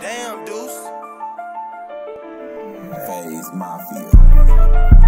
Damn, Deuce. Phase Mafia.